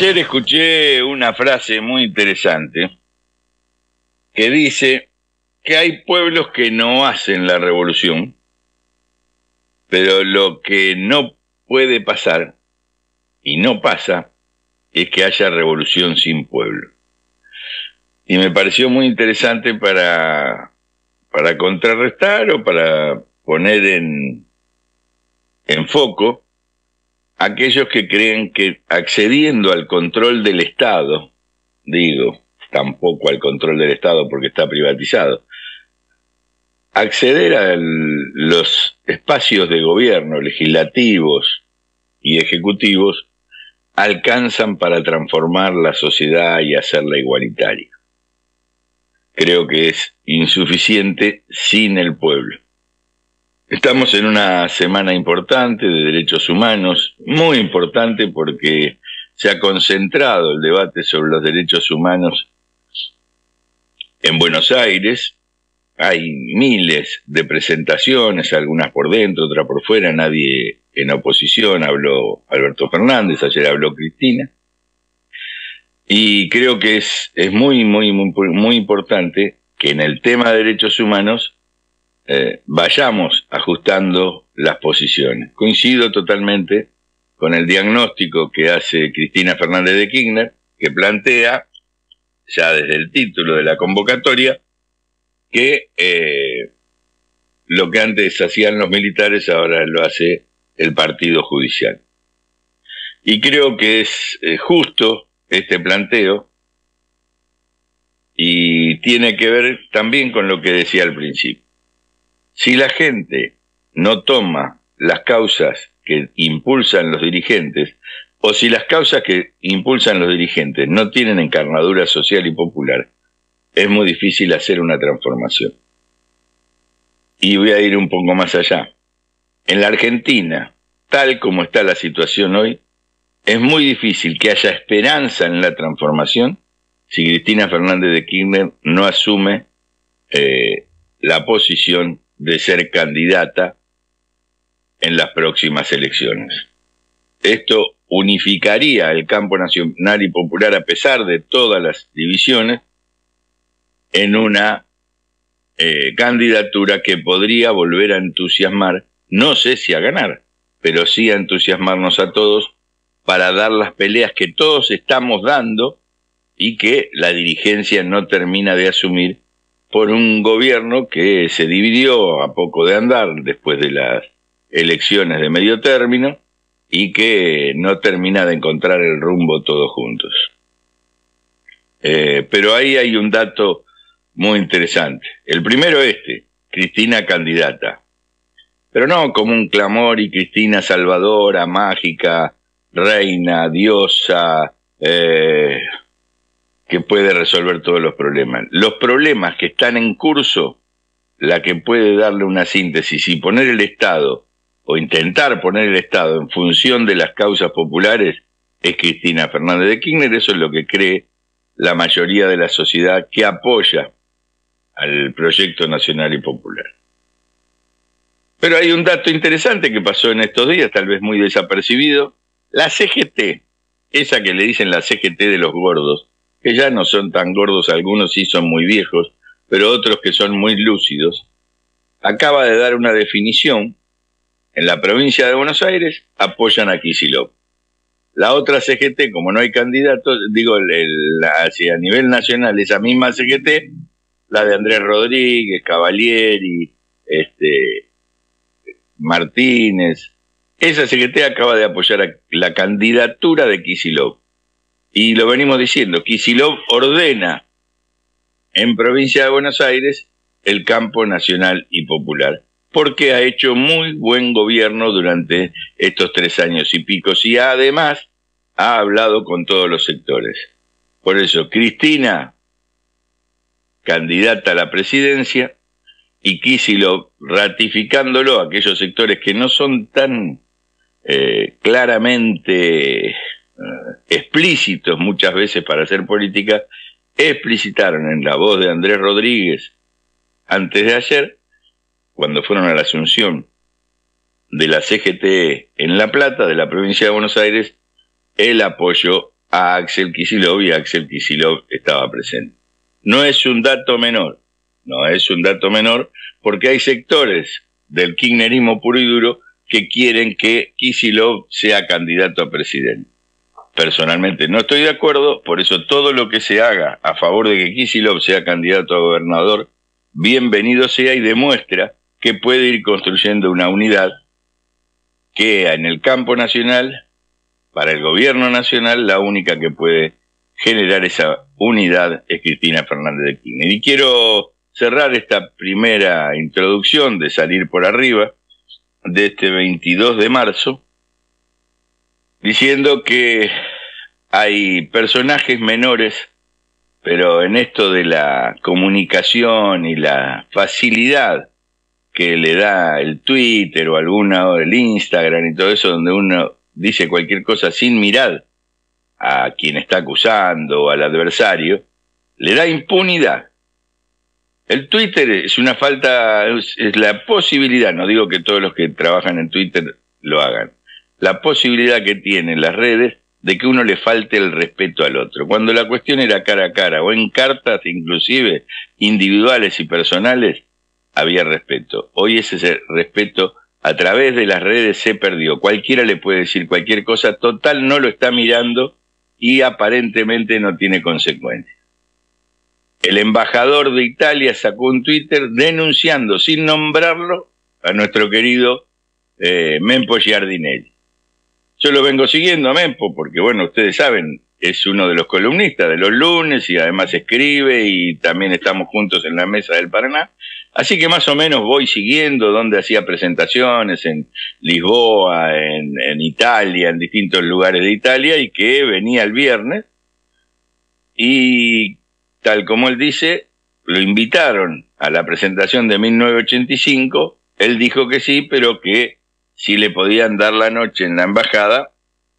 Ayer escuché una frase muy interesante que dice que hay pueblos que no hacen la revolución, pero lo que no puede pasar, y no pasa, es que haya revolución sin pueblo. Y me pareció muy interesante para, para contrarrestar o para poner en, en foco aquellos que creen que accediendo al control del Estado, digo, tampoco al control del Estado porque está privatizado, acceder a los espacios de gobierno legislativos y ejecutivos alcanzan para transformar la sociedad y hacerla igualitaria. Creo que es insuficiente sin el pueblo. Estamos en una semana importante de derechos humanos, muy importante porque se ha concentrado el debate sobre los derechos humanos en Buenos Aires. Hay miles de presentaciones, algunas por dentro, otras por fuera, nadie en oposición, habló Alberto Fernández, ayer habló Cristina. Y creo que es, es muy, muy, muy, muy importante que en el tema de derechos humanos eh, vayamos ajustando las posiciones. Coincido totalmente con el diagnóstico que hace Cristina Fernández de Kirchner, que plantea, ya desde el título de la convocatoria, que eh, lo que antes hacían los militares ahora lo hace el Partido Judicial. Y creo que es eh, justo este planteo y tiene que ver también con lo que decía al principio. Si la gente no toma las causas que impulsan los dirigentes, o si las causas que impulsan los dirigentes no tienen encarnadura social y popular, es muy difícil hacer una transformación. Y voy a ir un poco más allá. En la Argentina, tal como está la situación hoy, es muy difícil que haya esperanza en la transformación si Cristina Fernández de Kirchner no asume eh, la posición de ser candidata en las próximas elecciones. Esto unificaría el campo nacional y popular a pesar de todas las divisiones en una eh, candidatura que podría volver a entusiasmar, no sé si a ganar, pero sí a entusiasmarnos a todos para dar las peleas que todos estamos dando y que la dirigencia no termina de asumir por un gobierno que se dividió a poco de andar después de las elecciones de medio término y que no termina de encontrar el rumbo todos juntos. Eh, pero ahí hay un dato muy interesante. El primero este, Cristina candidata. Pero no como un clamor y Cristina salvadora, mágica, reina, diosa, eh, que puede resolver todos los problemas. Los problemas que están en curso, la que puede darle una síntesis y poner el Estado, o intentar poner el Estado en función de las causas populares, es Cristina Fernández de Kirchner. Eso es lo que cree la mayoría de la sociedad que apoya al proyecto nacional y popular. Pero hay un dato interesante que pasó en estos días, tal vez muy desapercibido. La CGT, esa que le dicen la CGT de los gordos, que ya no son tan gordos, algunos sí son muy viejos, pero otros que son muy lúcidos, acaba de dar una definición. En la provincia de Buenos Aires apoyan a Kisilov. La otra CGT, como no hay candidatos, digo, hacia a nivel nacional, esa misma CGT, la de Andrés Rodríguez, Cavalieri, este, Martínez, esa CGT acaba de apoyar la candidatura de Kisilov. Y lo venimos diciendo, Kisilov ordena en provincia de Buenos Aires el campo nacional y popular, porque ha hecho muy buen gobierno durante estos tres años y picos y además ha hablado con todos los sectores. Por eso, Cristina, candidata a la presidencia, y Kisilov ratificándolo a aquellos sectores que no son tan eh, claramente explícitos muchas veces para hacer política, explicitaron en la voz de Andrés Rodríguez antes de ayer, cuando fueron a la asunción de la CGT en La Plata, de la provincia de Buenos Aires, el apoyo a Axel Kisilov y Axel Kisilov estaba presente. No es un dato menor, no es un dato menor porque hay sectores del kirchnerismo puro y duro que quieren que Kisilov sea candidato a presidente. Personalmente no estoy de acuerdo, por eso todo lo que se haga a favor de que Kisilov sea candidato a gobernador, bienvenido sea y demuestra que puede ir construyendo una unidad que en el campo nacional, para el gobierno nacional, la única que puede generar esa unidad es Cristina Fernández de Kirchner. Y quiero cerrar esta primera introducción de salir por arriba de este 22 de marzo diciendo que hay personajes menores, pero en esto de la comunicación y la facilidad que le da el Twitter o alguna o el Instagram y todo eso, donde uno dice cualquier cosa sin mirar a quien está acusando o al adversario, le da impunidad. El Twitter es una falta, es, la posibilidad, no digo que todos los que trabajan en Twitter lo hagan, la posibilidad que tienen las redes de que uno le falte el respeto al otro. Cuando la cuestión era cara a cara o en cartas inclusive individuales y personales, había respeto. Hoy ese respeto a través de las redes se perdió. Cualquiera le puede decir cualquier cosa, total no lo está mirando y aparentemente no tiene consecuencias. El embajador de Italia sacó un Twitter denunciando sin nombrarlo a nuestro querido eh, Mempo Giardinelli. Yo lo vengo siguiendo a Mempo porque, bueno, ustedes saben, es uno de los columnistas de los lunes y además escribe y también estamos juntos en la mesa del Paraná. Así que más o menos voy siguiendo donde hacía presentaciones en Lisboa, en, en Italia, en distintos lugares de Italia y que venía el viernes y tal como él dice, lo invitaron a la presentación de 1985, él dijo que sí, pero que si le podían dar la noche en la embajada,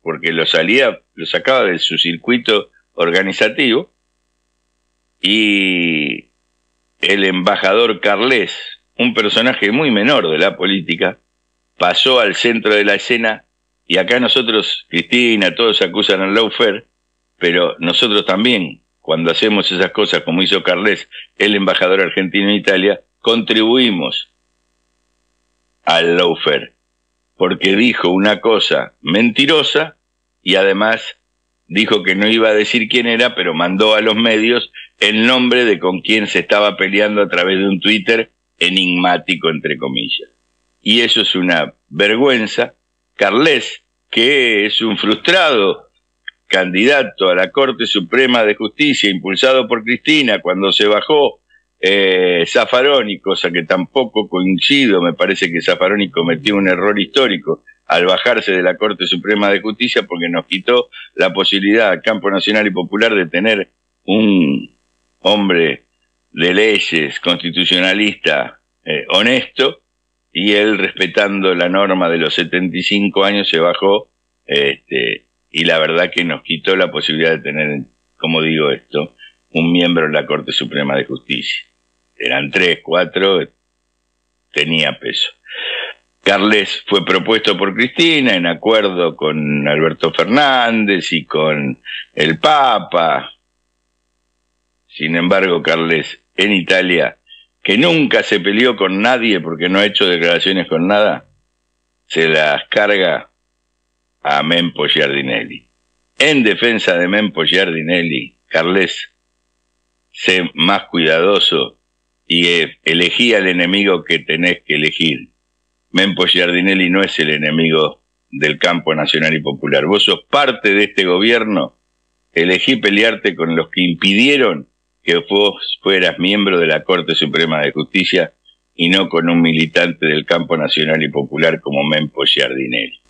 porque lo salía, lo sacaba de su circuito organizativo, y el embajador Carles, un personaje muy menor de la política, pasó al centro de la escena y acá nosotros, Cristina, todos acusan al lawfare, pero nosotros también, cuando hacemos esas cosas como hizo Carles, el embajador argentino en Italia, contribuimos al lawfare porque dijo una cosa mentirosa y además dijo que no iba a decir quién era, pero mandó a los medios el nombre de con quién se estaba peleando a través de un Twitter enigmático, entre comillas. Y eso es una vergüenza. Carles, que es un frustrado candidato a la Corte Suprema de Justicia, impulsado por Cristina cuando se bajó eh, Zaffaroni, cosa que tampoco coincido, me parece que Zaffaroni cometió un error histórico al bajarse de la Corte Suprema de Justicia porque nos quitó la posibilidad al campo nacional y popular de tener un hombre de leyes, constitucionalista, eh, honesto, y él respetando la norma de los 75 años se bajó, este, y la verdad que nos quitó la posibilidad de tener, como digo esto, un miembro en la Corte Suprema de Justicia eran tres, cuatro, tenía peso. Carles fue propuesto por Cristina en acuerdo con Alberto Fernández y con el Papa. Sin embargo, Carles en Italia, que nunca se peleó con nadie porque no ha hecho declaraciones con nada, se las carga a Mempo Giardinelli. En defensa de Mempo Giardinelli, Carles, sé más cuidadoso y elegí al enemigo que tenés que elegir. Mempo Giardinelli no es el enemigo del campo nacional y popular. Vos sos parte de este gobierno. Elegí pelearte con los que impidieron que vos fueras miembro de la Corte Suprema de Justicia y no con un militante del campo nacional y popular como Mempo Giardinelli.